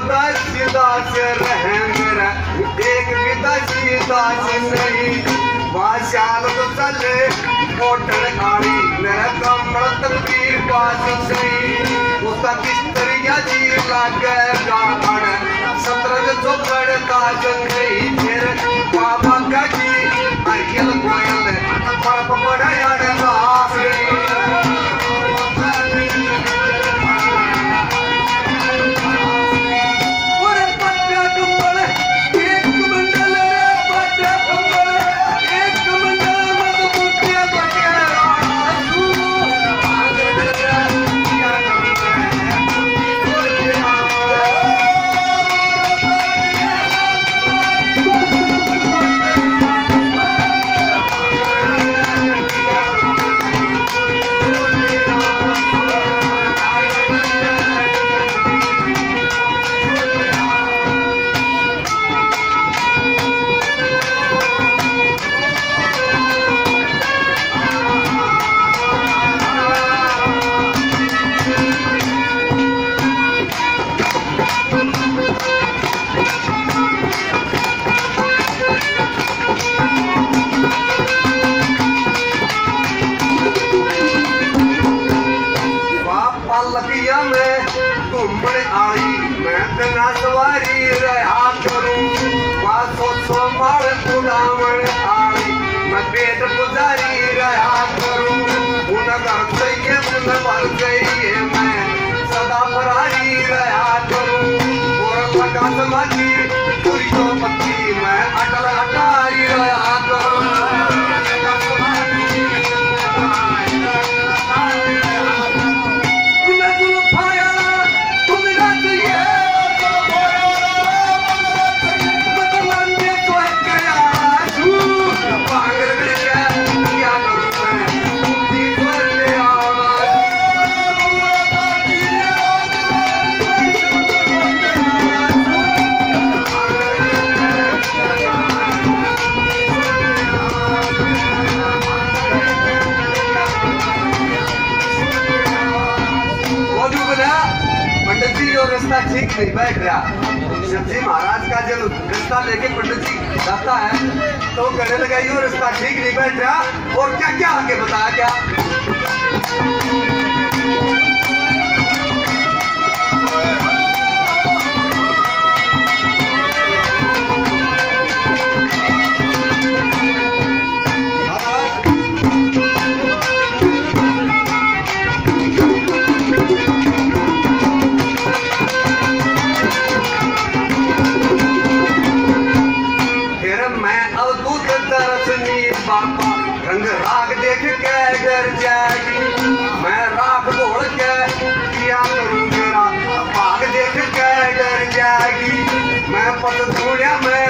सदा दास रहे मेरा एक दासी दास नहीं। बादशाह तो चले मोटर आड़ी, मेरा कमर तकबीर पास सही उसका किस तरिया जी लगेगा सतरज जो पड़ता नहीं। फिर पेट पुजारी चाहिए उन भर चाहिए रास्ता ठीक नहीं बैठ रहा शिव जी महाराज का जब रिश्ता लेके पंडित जी जाता है तो कहने लगा यू रिश्ता ठीक नहीं, बैठ रहा और क्या क्या आगे बताया क्या देख के डर जाएगी। मैं राख बोल के किया करूँ मेरा। भाग देख के डर जाएगी। मैं पत धूलिया मैं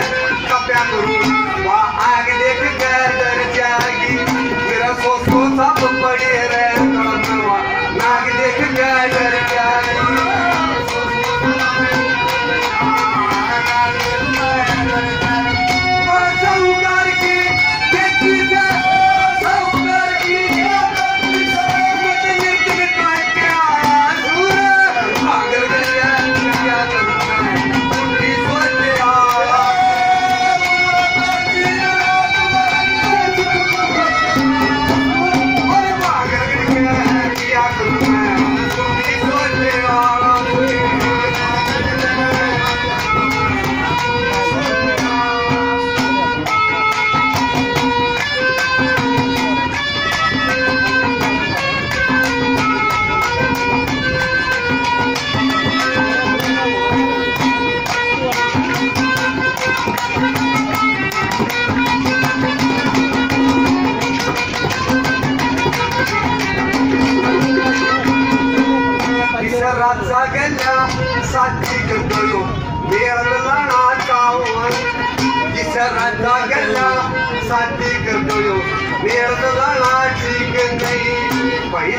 कप्या करूँ किशोर राजा गेल्या साथी करतलो मेळ लाणा ठीक नाही पही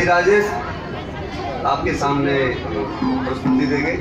भाई राजेश आपके सामने प्रस्तुति देंगे।